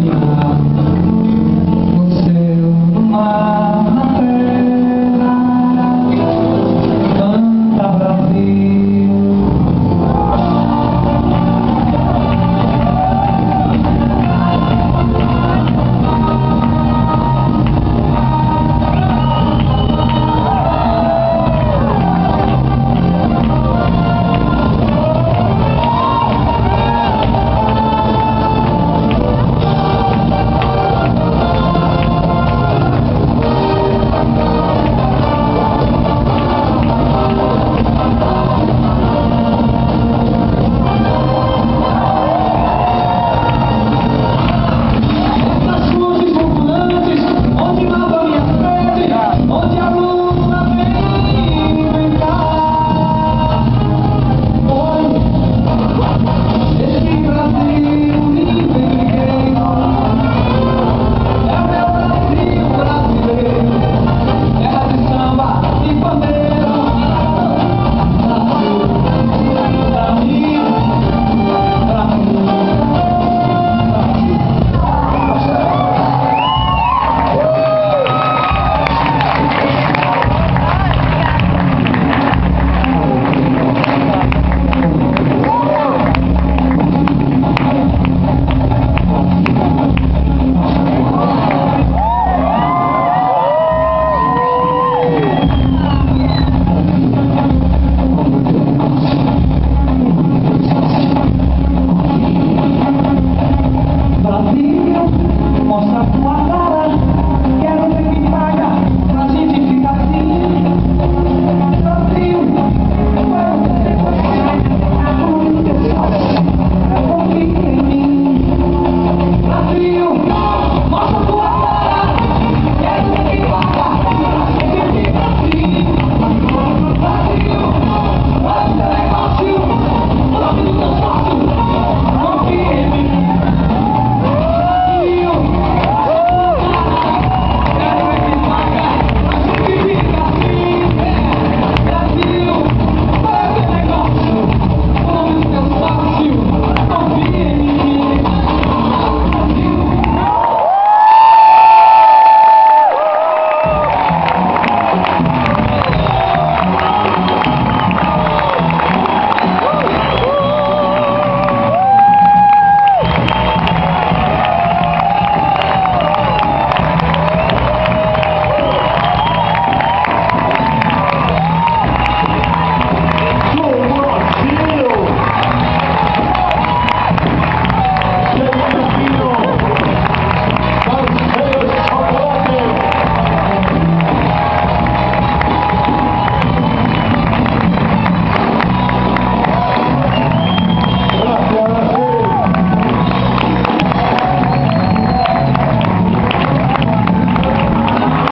Yeah.